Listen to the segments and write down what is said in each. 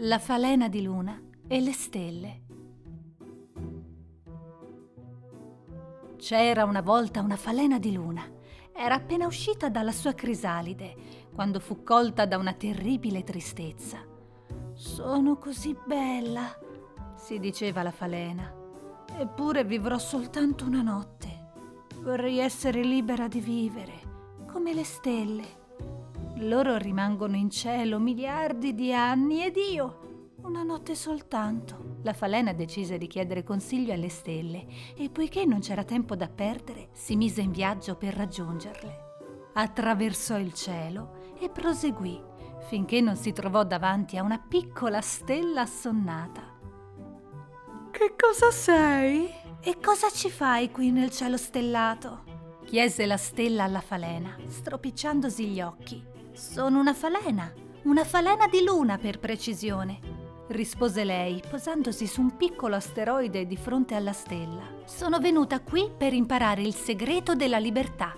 La falena di luna e le stelle. C'era una volta una falena di luna. Era appena uscita dalla sua crisalide quando fu colta da una terribile tristezza. Sono così bella, si diceva la falena, eppure vivrò soltanto una notte. Vorrei essere libera di vivere, come le stelle. Loro rimangono in cielo miliardi di anni ed io una notte soltanto. La falena decise di chiedere consiglio alle stelle e poiché non c'era tempo da perdere, si mise in viaggio per raggiungerle. Attraversò il cielo e proseguì finché non si trovò davanti a una piccola stella assonnata. Che cosa sei? E cosa ci fai qui nel cielo stellato? chiese la stella alla falena, stropicciandosi gli occhi. Sono una falena, una falena di luna per precisione, rispose lei, posandosi su un piccolo asteroide di fronte alla stella. Sono venuta qui per imparare il segreto della libertà.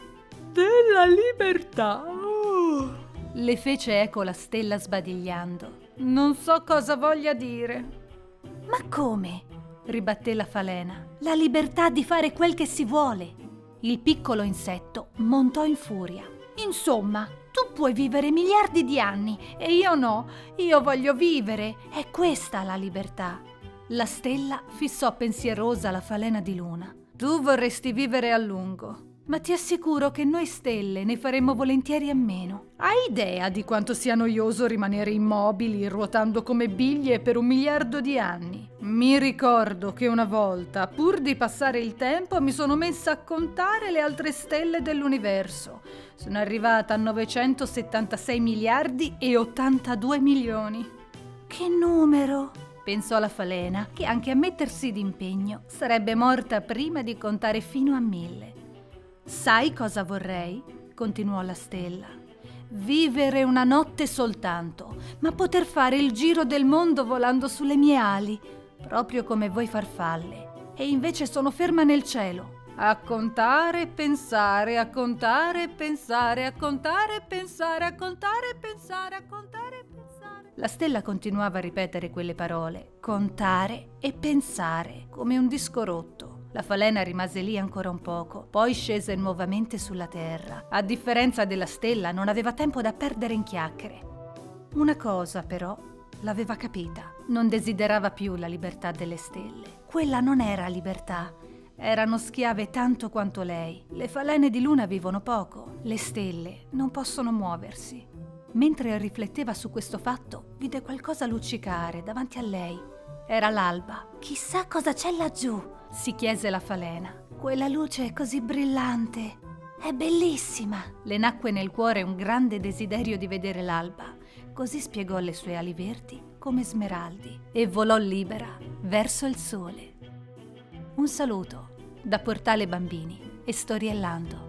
Della libertà? Oh. Le fece eco la stella sbadigliando. Non so cosa voglia dire. Ma come? ribatté la falena. La libertà di fare quel che si vuole. Il piccolo insetto montò in furia. Insomma, tu puoi vivere miliardi di anni e io no, io voglio vivere. È questa la libertà. La stella fissò pensierosa la falena di luna. Tu vorresti vivere a lungo ma ti assicuro che noi stelle ne faremmo volentieri a meno. Hai idea di quanto sia noioso rimanere immobili, ruotando come biglie per un miliardo di anni? Mi ricordo che una volta, pur di passare il tempo, mi sono messa a contare le altre stelle dell'universo. Sono arrivata a 976 miliardi e 82 milioni. Che numero! pensò la falena, che anche a mettersi d'impegno sarebbe morta prima di contare fino a mille. Sai cosa vorrei? continuò la stella. Vivere una notte soltanto, ma poter fare il giro del mondo volando sulle mie ali, proprio come voi farfalle. E invece sono ferma nel cielo, a contare pensare, a contare e pensare, a contare e pensare, a contare e pensare, a contare e pensare. La stella continuava a ripetere quelle parole, contare e pensare, come un disco rotto. La falena rimase lì ancora un poco, poi scese nuovamente sulla terra. A differenza della stella, non aveva tempo da perdere in chiacchiere. Una cosa, però, l'aveva capita. Non desiderava più la libertà delle stelle. Quella non era libertà. Erano schiave tanto quanto lei. Le falene di luna vivono poco. Le stelle non possono muoversi. Mentre rifletteva su questo fatto, vide qualcosa luccicare davanti a lei. Era l'alba. Chissà cosa c'è laggiù si chiese la falena. Quella luce è così brillante. È bellissima. Le nacque nel cuore un grande desiderio di vedere l'alba. Così spiegò le sue ali verdi come smeraldi e volò libera verso il sole. Un saluto da Portale Bambini e Storiellando.